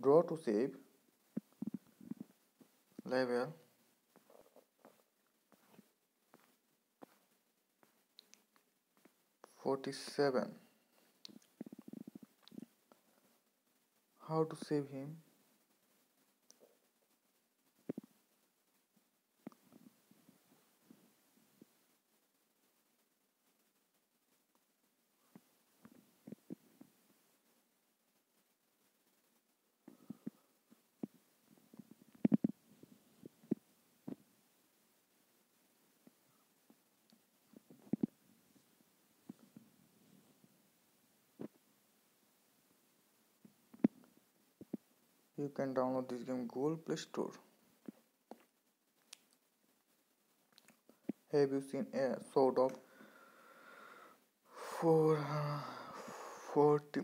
Draw 2 Save level Forty seven. How to save him? You can download this game google play store. Have you seen a sort of for uh, 40